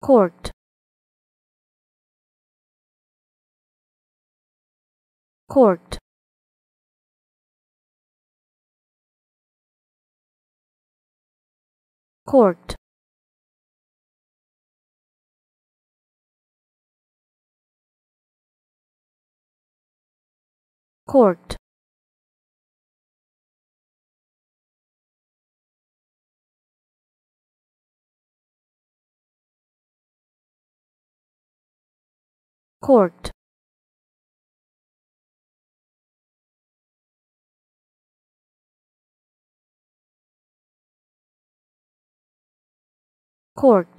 court. Court. Court. Court court. Court